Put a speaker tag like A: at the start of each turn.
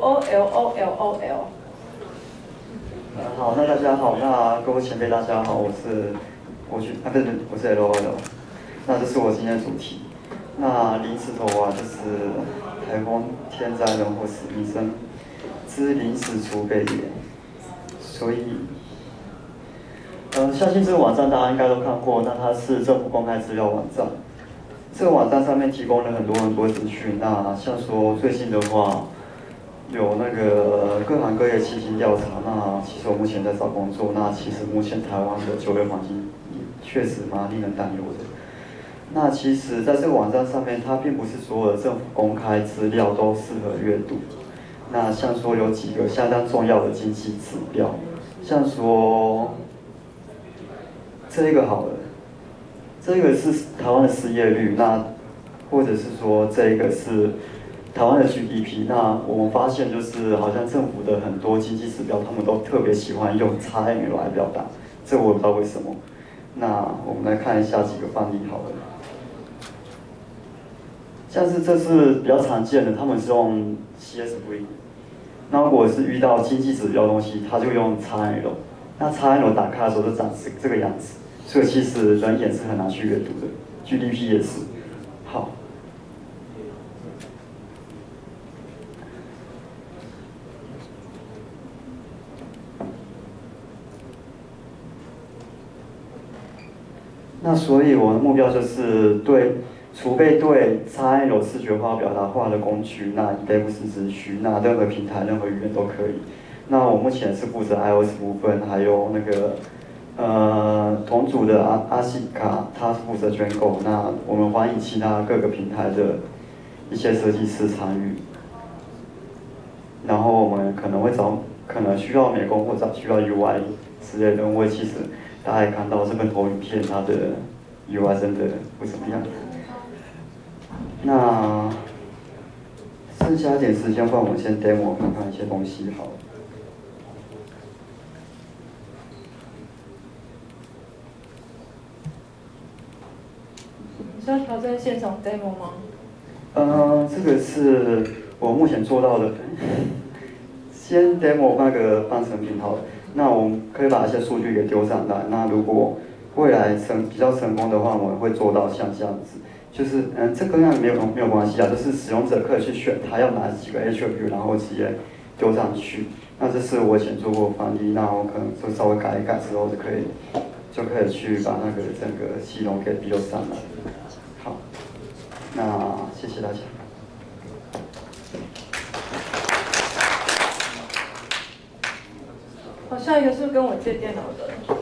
A: O L O L O L。
B: 好，那大家好，那各位前辈大家好，我是我去啊，不是不是，我是 L O L。那这是我今天的主题。那临时头啊，就是台风天灾人祸死民生之临时储备也。所以，嗯，相信这个网站大家应该都看过，那它是政府公开资料网站。这个网站上面提供了很多很多资讯。那像说最近的话，有那个各行各业进行调查。那其实我目前在找工作。那其实目前台湾的就业环境确实蛮令人担忧的。那其实在这个网站上面，它并不是所有的政府公开资料都适合阅读。那像说有几个相当重要的经济指标，像说这个好了。这个是台湾的失业率，那或者是说这个是台湾的 GDP，那我们发现就是好像政府的很多经济指标，他们都特别喜欢用 XN 来表达，这我也不知道为什么。那我们来看一下几个范例好了，像是这是比较常见的，他们是用 CSV，那如果是遇到经济指标东西，他就用 XN，那 XN 打开的时候就长这这个样子。所以其实人眼是很难去阅读的，GDP 也是。好，那所以我的目标就是对储备对 XL 视觉化表达化的工具，那以 Dev 是只需，那任何平台任何语言都可以。那我目前是负责 iOS 部分，还有那个。呃，同组的阿阿西卡，他是负责捐购。那我们欢迎其他各个平台的一些设计师参与。然后我们可能会找，可能需要美工或者需要 UI 之类的。因为其实大家也看到这份投影片，它的 UI 真的不怎么样。那剩下一点时间，让我们先 demo 看看一些东西，好。
A: 要挑战现场 demo 吗？
B: 呃，这个是我目前做到的。先 demo 那个半成品好了，那我们可以把一些数据给丢上来。那如果未来成比较成功的话，我们会做到像这样子，就是嗯，这跟那没有没有关系啊，就是使用者可以去选他要哪几个 attribute，然后直接丢上去。那这是我以前做过翻译，那我可能就稍微改一改之后就可以就可以去把那个整个系统给丢上来。好，那谢谢大家。
A: 好，像一个是跟我借电脑的。